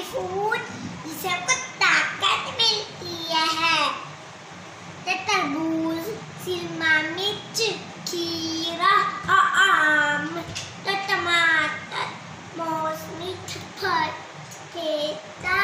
Healthy food जिससे हमको ताकत मिलती है। तरबूज, सिरमा, मिर्च, खीरा, और आम। टमाटर, मौसमी फल केता